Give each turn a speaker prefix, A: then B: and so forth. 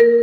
A: you